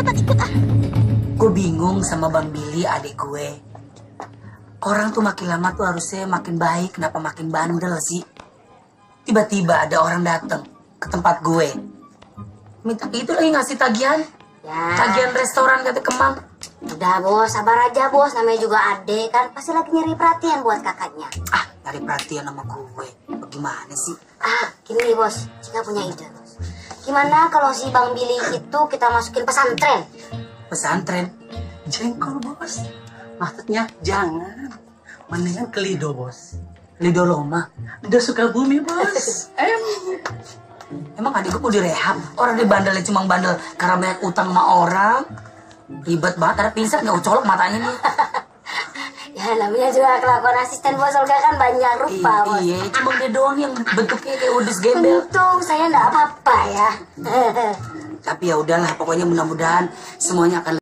cepetan ikut ah. Gue bingung sama Bang Billy adik gue. Orang tuh makin lama tuh harusnya makin baik, kenapa makin bandel sih? Tiba-tiba ada orang datang ke tempat gue. Minta itu lagi ngasih tagihan. Ya. Tagihan restoran kata Kemang. Udah bos, sabar aja bos. Namanya juga ade kan pasti lagi nyari perhatian buat kakaknya. Ah, dari perhatian sama gue. Bagaimana sih? Ah, gini bos, kita punya ide bos. Gimana kalau si Bang Billy itu kita masukin pesantren? Pesantren. Jengkol bos. Maksudnya jangan. Mendingan ke Lido bos. Lido Roma. Lido Sukabumi bos. em. Emang adik gue mau direhab? Orang dia bandelnya cuma bandel karena banyak utang sama orang. Ribet banget, ada pingsan nggak colok matanya nih. Ya namanya juga kelakuan asisten bos Olga kan banyak rupa I- bos. iya, cuma dia doang yang bentuknya kayak udus gembel. Untung saya nggak apa-apa ya. Tapi ya udahlah, pokoknya mudah-mudahan semuanya akan